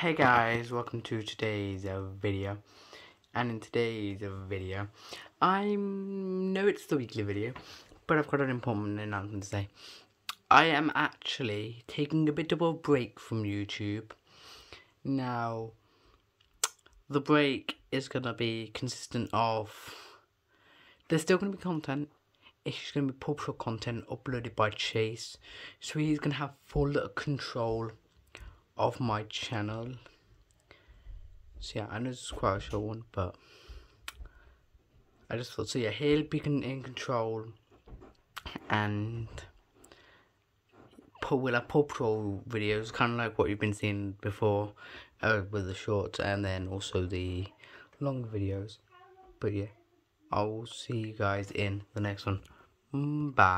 Hey guys, welcome to today's uh, video. And in today's uh, video, I know it's the weekly video, but I've got an important announcement to say. I am actually taking a bit of a break from YouTube. Now, the break is going to be consistent of... There's still going to be content. It's just going to be Paw content uploaded by Chase. So he's going to have full control of my channel. So yeah, I know is quite a short one, but I just thought, so yeah, he'll be in control and we'll have Paw Patrol videos, kind of like what you've been seeing before uh, with the shorts and then also the long videos. But yeah, I'll see you guys in the next one. Bye.